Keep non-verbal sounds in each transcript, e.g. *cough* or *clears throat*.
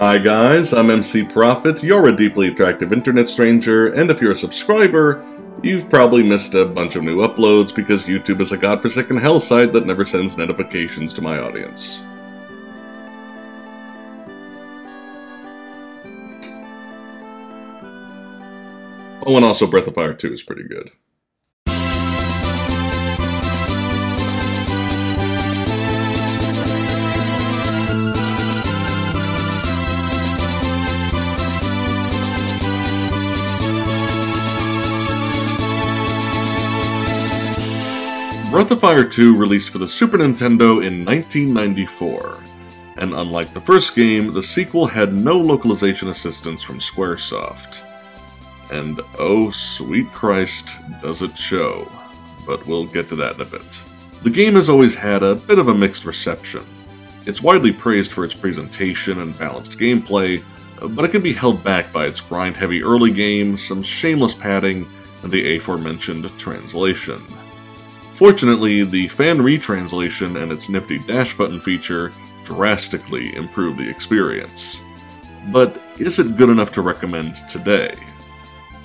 Hi guys, I'm EmceeProphIt, you're a deeply attractive internet stranger, and if you're a subscriber, you've probably missed a bunch of new uploads because YouTube is a godforsaken hell site that never sends notifications to my audience. Oh, and also Breath of Fire 2 is pretty good. Breath of Fire 2 released for the Super Nintendo in 1994, and unlike the first game, the sequel had no localization assistance from Squaresoft. And oh, sweet Christ, does it show. But we'll get to that in a bit. The game has always had a bit of a mixed reception. It's widely praised for its presentation and balanced gameplay, but it can be held back by its grind-heavy early game, some shameless padding, and the aforementioned translation. Fortunately, the fan retranslation and its nifty dash button feature drastically improve the experience. But is it good enough to recommend today?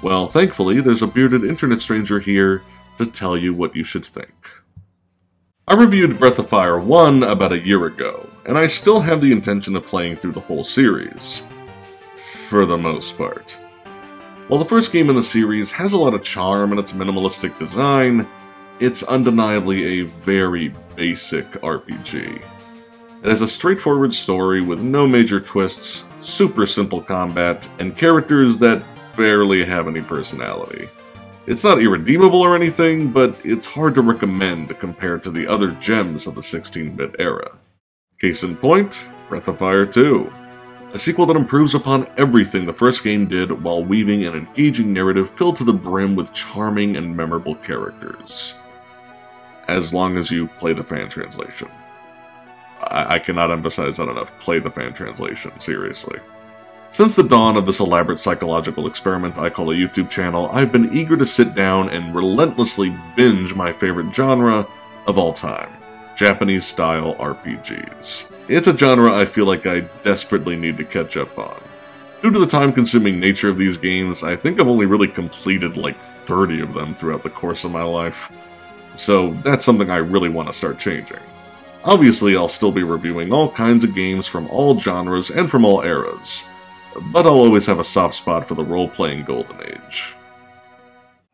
Well, thankfully, there's a bearded internet stranger here to tell you what you should think. I reviewed Breath of Fire 1 about a year ago, and I still have the intention of playing through the whole series. For the most part. While the first game in the series has a lot of charm in its minimalistic design, it's undeniably a very basic RPG. It has a straightforward story with no major twists, super simple combat, and characters that barely have any personality. It's not irredeemable or anything, but it's hard to recommend compared to the other gems of the 16-bit era. Case in point, Breath of Fire 2. A sequel that improves upon everything the first game did while weaving an engaging narrative filled to the brim with charming and memorable characters as long as you play the fan translation. I, I cannot emphasize that enough. Play the fan translation, seriously. Since the dawn of this elaborate psychological experiment I call a YouTube channel, I've been eager to sit down and relentlessly binge my favorite genre of all time Japanese style RPGs. It's a genre I feel like I desperately need to catch up on. Due to the time consuming nature of these games, I think I've only really completed like 30 of them throughout the course of my life so that's something I really want to start changing. Obviously, I'll still be reviewing all kinds of games from all genres and from all eras, but I'll always have a soft spot for the role-playing golden age.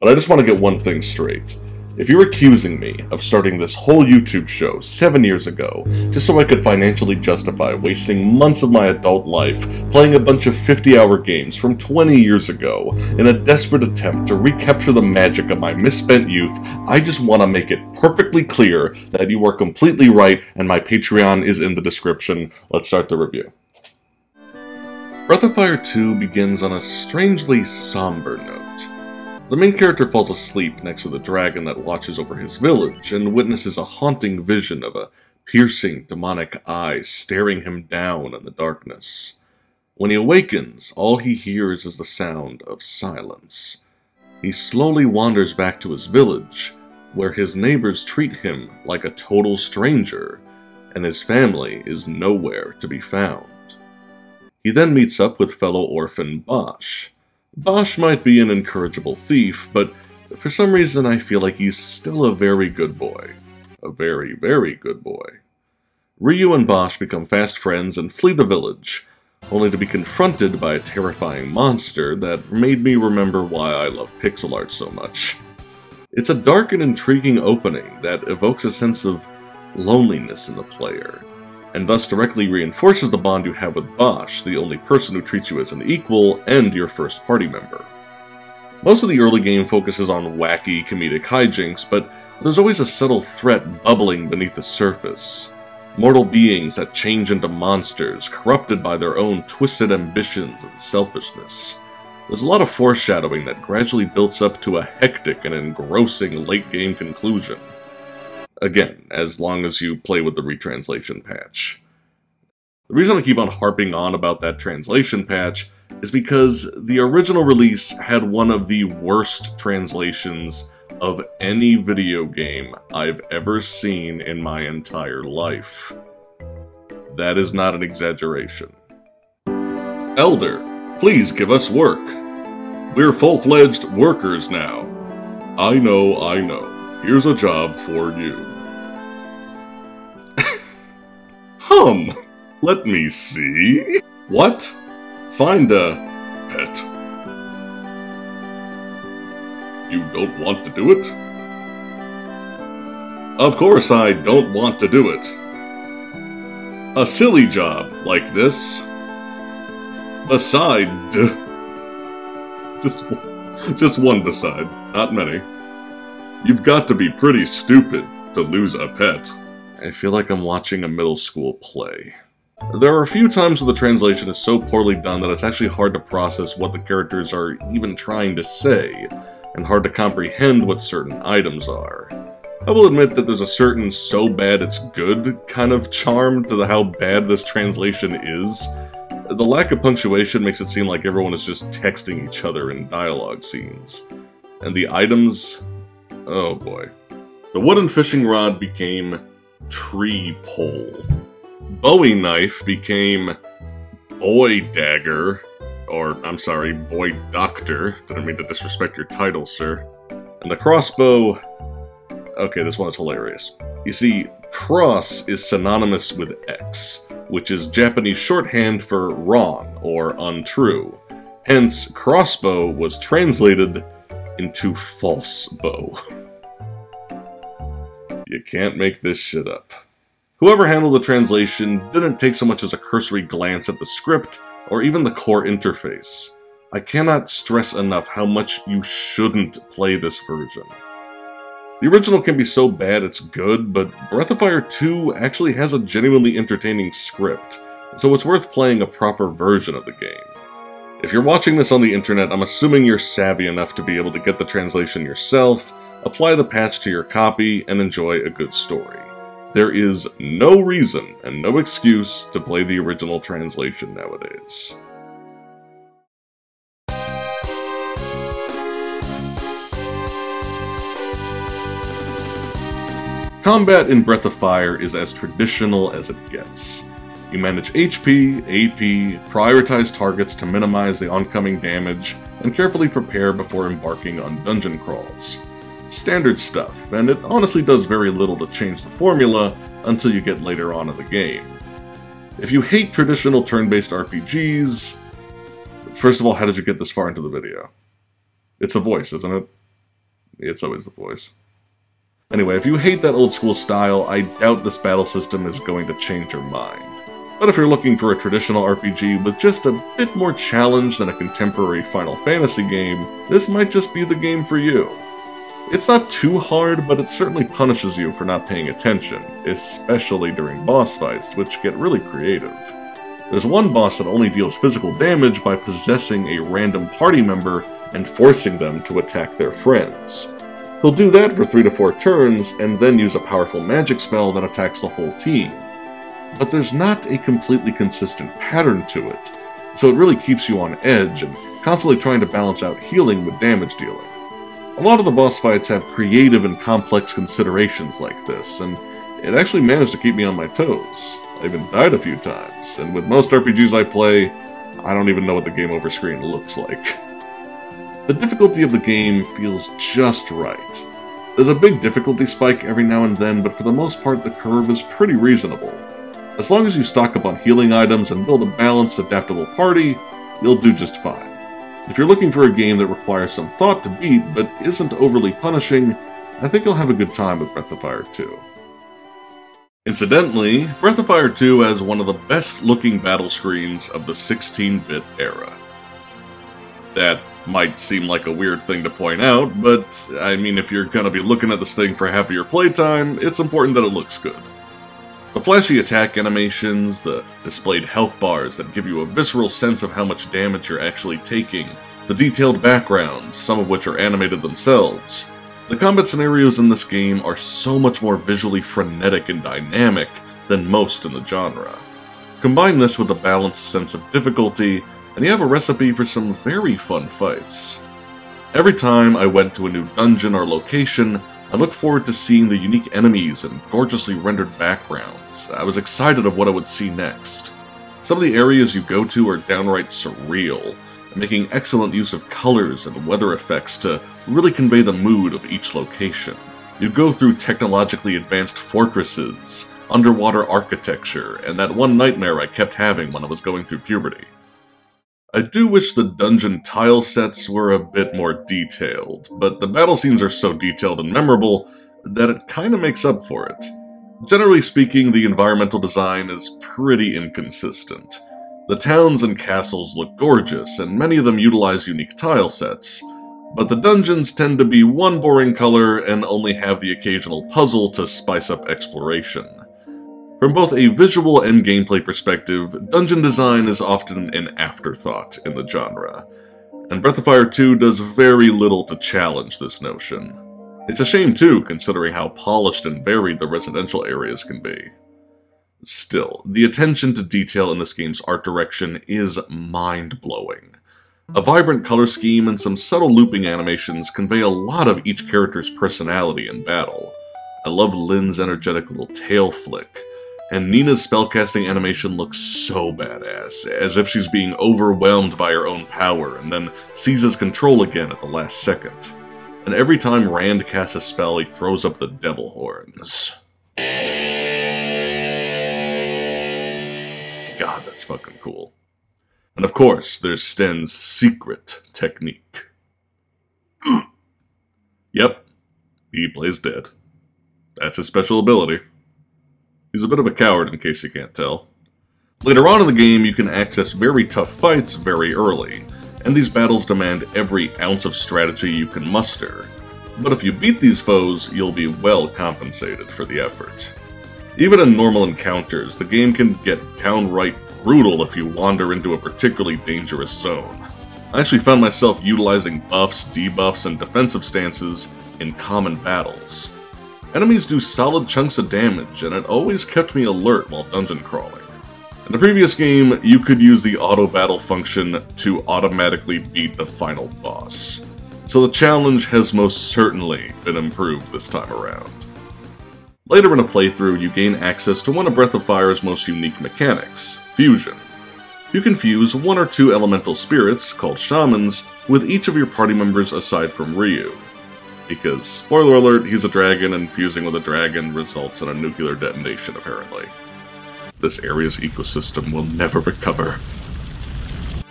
But I just want to get one thing straight. If you're accusing me of starting this whole YouTube show seven years ago, just so I could financially justify wasting months of my adult life playing a bunch of 50 hour games from 20 years ago in a desperate attempt to recapture the magic of my misspent youth, I just want to make it perfectly clear that you are completely right and my Patreon is in the description. Let's start the review. Breath of Fire 2 begins on a strangely somber note. The main character falls asleep next to the dragon that watches over his village and witnesses a haunting vision of a piercing demonic eye staring him down in the darkness. When he awakens, all he hears is the sound of silence. He slowly wanders back to his village, where his neighbors treat him like a total stranger, and his family is nowhere to be found. He then meets up with fellow orphan Bosch, Bosch might be an incorrigible thief, but for some reason I feel like he's still a very good boy. A very, very good boy. Ryu and Bosch become fast friends and flee the village, only to be confronted by a terrifying monster that made me remember why I love pixel art so much. It's a dark and intriguing opening that evokes a sense of loneliness in the player, and thus directly reinforces the bond you have with Bosch, the only person who treats you as an equal and your first party member. Most of the early game focuses on wacky comedic hijinks, but there's always a subtle threat bubbling beneath the surface. Mortal beings that change into monsters, corrupted by their own twisted ambitions and selfishness. There's a lot of foreshadowing that gradually builds up to a hectic and engrossing late game conclusion. Again, as long as you play with the retranslation patch. The reason I keep on harping on about that translation patch is because the original release had one of the worst translations of any video game I've ever seen in my entire life. That is not an exaggeration. Elder, please give us work. We're full-fledged workers now. I know, I know. Here's a job for you. hum, let me see. What? Find a pet. You don't want to do it? Of course I don't want to do it. A silly job like this. Beside. *laughs* Just, just one beside, not many. You've got to be pretty stupid to lose a pet. I feel like I'm watching a middle school play. There are a few times where the translation is so poorly done that it's actually hard to process what the characters are even trying to say, and hard to comprehend what certain items are. I will admit that there's a certain so bad it's good kind of charm to the how bad this translation is. The lack of punctuation makes it seem like everyone is just texting each other in dialogue scenes. And the items... oh boy. The wooden fishing rod became tree pole. Bowie knife became boy dagger, or I'm sorry, boy doctor. Didn't mean to disrespect your title, sir. And the crossbow Okay, this one is hilarious. You see, cross is synonymous with X, which is Japanese shorthand for wrong or untrue. Hence, crossbow was translated into false bow. you can't make this shit up. Whoever handled the translation didn't take so much as a cursory glance at the script or even the core interface. I cannot stress enough how much you shouldn't play this version. The original can be so bad it's good, but Breath of Fire 2 actually has a genuinely entertaining script, so it's worth playing a proper version of the game. If you're watching this on the internet, I'm assuming you're savvy enough to be able to get the translation yourself, apply the patch to your copy, and enjoy a good story. There is no reason and no excuse to play the original translation nowadays. Combat in Breath of Fire is as traditional as it gets. You manage HP, AP, prioritize targets to minimize the oncoming damage, and carefully prepare before embarking on dungeon crawls. Standard stuff, and it honestly does very little to change the formula until you get later on in the game. If you hate traditional turn-based RPGs... First of all, how did you get this far into the video? It's a voice, isn't it? It's always the voice. Anyway, if you hate that old school style, I doubt this battle system is going to change your mind. But if you're looking for a traditional RPG with just a bit more challenge than a contemporary Final Fantasy game, this might just be the game for you. It's not too hard, but it certainly punishes you for not paying attention, especially during boss fights, which get really creative. There's one boss that only deals physical damage by possessing a random party member and forcing them to attack their friends. He'll do that for 3 to 4 turns, and then use a powerful magic spell that attacks the whole team. But there's not a completely consistent pattern to it, so it really keeps you on edge and constantly trying to balance out healing with damage dealing. A lot of the boss fights have creative and complex considerations like this, and it actually managed to keep me on my toes. I even died a few times, and with most RPGs I play, I don't even know what the game over screen looks like. The difficulty of the game feels just right. There's a big difficulty spike every now and then, but for the most part the curve is pretty reasonable. As long as you stock up on healing items and build a balanced, adaptable party, you'll do just fine. If you're looking for a game that requires some thought to beat, but isn't overly punishing, I think you'll have a good time with Breath of Fire 2. Incidentally, Breath of Fire 2 has one of the best looking battle screens of the 16-bit era. That might seem like a weird thing to point out, but I mean, if you're gonna be looking at this thing for half of your playtime, it's important that it looks good. The flashy attack animations, the displayed health bars that give you a visceral sense of how much damage you're actually taking, the detailed backgrounds, some of which are animated themselves. The combat scenarios in this game are so much more visually frenetic and dynamic than most in the genre. Combine this with a balanced sense of difficulty, and you have a recipe for some very fun fights. Every time I went to a new dungeon or location, I looked forward to seeing the unique enemies and gorgeously rendered backgrounds. I was excited of what I would see next. Some of the areas you go to are downright surreal, making excellent use of colors and weather effects to really convey the mood of each location. You go through technologically advanced fortresses, underwater architecture, and that one nightmare I kept having when I was going through puberty. I do wish the dungeon tile sets were a bit more detailed, but the battle scenes are so detailed and memorable that it kinda makes up for it. Generally speaking, the environmental design is pretty inconsistent. The towns and castles look gorgeous, and many of them utilize unique tile sets, but the dungeons tend to be one boring color and only have the occasional puzzle to spice up exploration. From both a visual and gameplay perspective, dungeon design is often an afterthought in the genre, and Breath of Fire 2 does very little to challenge this notion. It's a shame too, considering how polished and varied the residential areas can be. Still, the attention to detail in this game's art direction is mind-blowing. A vibrant color scheme and some subtle looping animations convey a lot of each character's personality in battle. I love Lin's energetic little tail flick, and Nina's spellcasting animation looks so badass, as if she's being overwhelmed by her own power and then seizes control again at the last second. And every time Rand casts a spell, he throws up the devil horns. God, that's fucking cool. And of course, there's Sten's secret technique. *clears throat* yep, he plays dead. That's his special ability. He's a bit of a coward, in case you can't tell. Later on in the game, you can access very tough fights very early, and these battles demand every ounce of strategy you can muster. But if you beat these foes, you'll be well compensated for the effort. Even in normal encounters, the game can get downright brutal if you wander into a particularly dangerous zone. I actually found myself utilizing buffs, debuffs, and defensive stances in common battles. Enemies do solid chunks of damage, and it always kept me alert while dungeon crawling. In the previous game, you could use the auto battle function to automatically beat the final boss. So the challenge has most certainly been improved this time around. Later in a playthrough, you gain access to one of Breath of Fire's most unique mechanics, fusion. You can fuse one or two elemental spirits, called shamans, with each of your party members aside from Ryu. Because, spoiler alert, he's a dragon and fusing with a dragon results in a nuclear detonation, apparently. This area's ecosystem will never recover.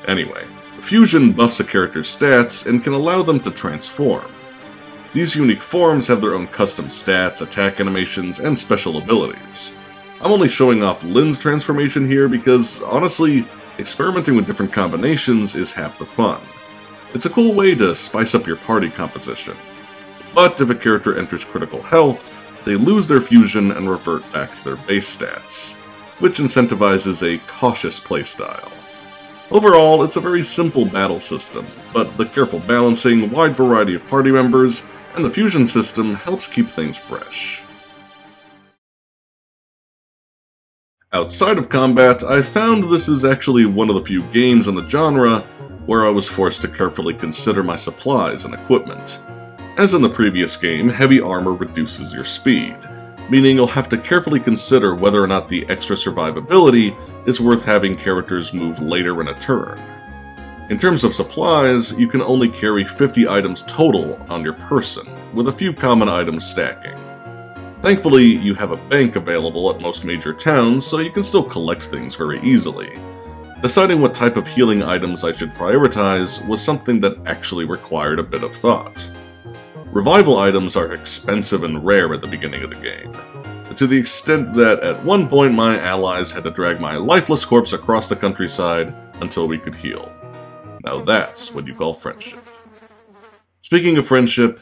Anyway, fusion buffs a character's stats and can allow them to transform. These unique forms have their own custom stats, attack animations, and special abilities. I'm only showing off Lin's transformation here because, honestly, experimenting with different combinations is half the fun. It's a cool way to spice up your party composition. But if a character enters critical health, they lose their fusion and revert back to their base stats, which incentivizes a cautious playstyle. Overall, it's a very simple battle system, but the careful balancing, wide variety of party members, and the fusion system helps keep things fresh. Outside of combat, I found this is actually one of the few games in the genre where I was forced to carefully consider my supplies and equipment. As in the previous game, heavy armor reduces your speed, meaning you'll have to carefully consider whether or not the extra survivability is worth having characters move later in a turn. In terms of supplies, you can only carry 50 items total on your person, with a few common items stacking. Thankfully, you have a bank available at most major towns, so you can still collect things very easily. Deciding what type of healing items I should prioritize was something that actually required a bit of thought. Revival items are expensive and rare at the beginning of the game, to the extent that at one point my allies had to drag my lifeless corpse across the countryside until we could heal. Now that's what you call friendship. Speaking of friendship,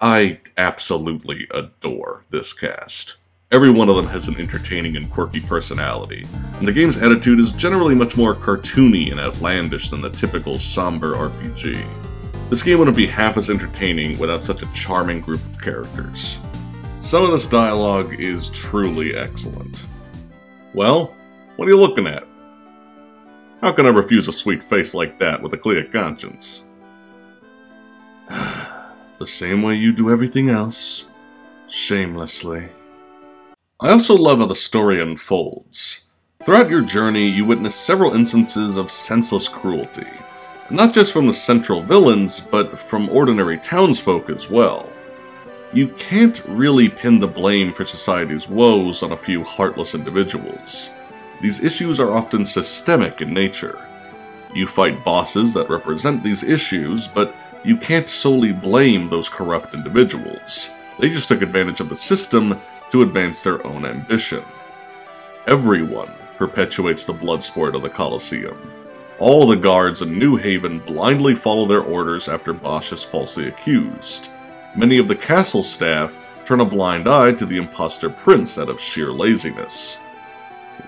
I absolutely adore this cast. Every one of them has an entertaining and quirky personality, and the game's attitude is generally much more cartoony and outlandish than the typical somber RPG. This game wouldn't be half as entertaining without such a charming group of characters. Some of this dialogue is truly excellent. Well, what are you looking at? How can I refuse a sweet face like that with a clear conscience? *sighs* the same way you do everything else. Shamelessly. I also love how the story unfolds. Throughout your journey, you witness several instances of senseless cruelty, not just from the central villains, but from ordinary townsfolk as well. You can't really pin the blame for society's woes on a few heartless individuals. These issues are often systemic in nature. You fight bosses that represent these issues, but you can't solely blame those corrupt individuals. They just took advantage of the system to advance their own ambition. Everyone perpetuates the blood sport of the Colosseum. All the guards in New Haven blindly follow their orders after Bosch is falsely accused. Many of the castle staff turn a blind eye to the impostor prince out of sheer laziness.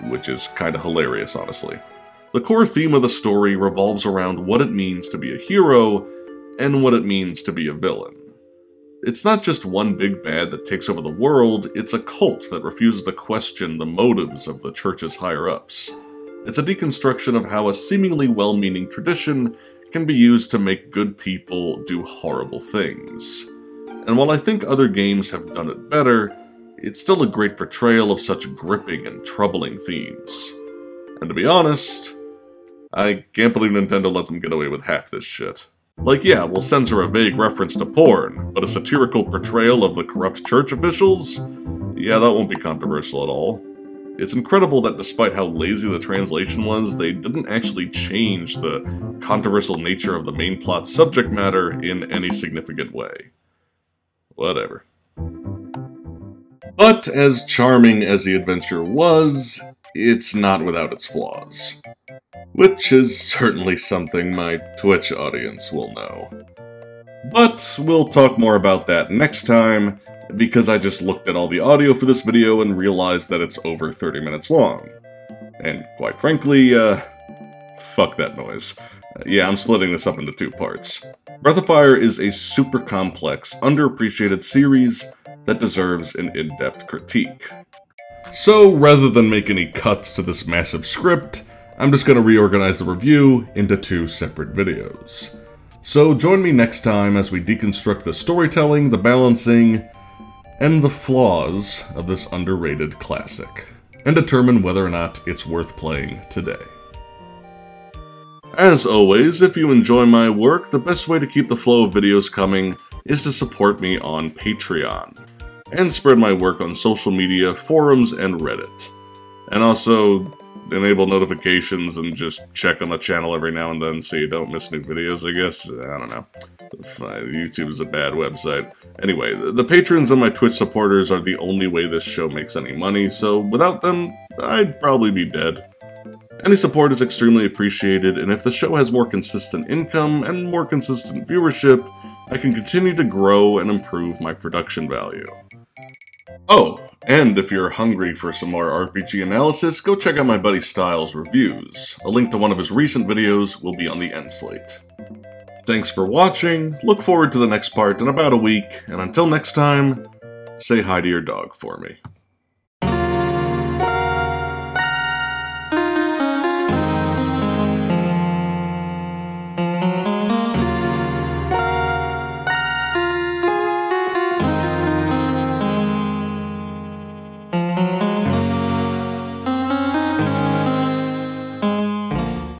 Which is kinda hilarious, honestly. The core theme of the story revolves around what it means to be a hero and what it means to be a villain. It's not just one big bad that takes over the world, it's a cult that refuses to question the motives of the church's higher-ups. It's a deconstruction of how a seemingly well-meaning tradition can be used to make good people do horrible things. And while I think other games have done it better, it's still a great portrayal of such gripping and troubling themes. And to be honest, I can't believe Nintendo let them get away with half this shit. Like, yeah, we'll censor a vague reference to porn, but a satirical portrayal of the corrupt church officials? Yeah, that won't be controversial at all. It's incredible that despite how lazy the translation was, they didn't actually change the controversial nature of the main plot subject matter in any significant way. Whatever. But as charming as the adventure was, it's not without its flaws which is certainly something my Twitch audience will know. But we'll talk more about that next time, because I just looked at all the audio for this video and realized that it's over 30 minutes long. And quite frankly, uh, fuck that noise. Uh, yeah, I'm splitting this up into two parts. Breath of Fire is a super complex, underappreciated series that deserves an in-depth critique. So rather than make any cuts to this massive script, I'm just going to reorganize the review into two separate videos. So join me next time as we deconstruct the storytelling, the balancing, and the flaws of this underrated classic, and determine whether or not it's worth playing today. As always, if you enjoy my work, the best way to keep the flow of videos coming is to support me on Patreon, and spread my work on social media, forums, and Reddit. And also, enable notifications and just check on the channel every now and then so you don't miss new videos, I guess. I don't know. Uh, YouTube is a bad website. Anyway, the patrons and my Twitch supporters are the only way this show makes any money, so without them, I'd probably be dead. Any support is extremely appreciated, and if the show has more consistent income and more consistent viewership, I can continue to grow and improve my production value. Oh, and if you're hungry for some more RPG analysis, go check out my buddy Styles' reviews. A link to one of his recent videos will be on the end slate. Thanks for watching, look forward to the next part in about a week, and until next time, say hi to your dog for me.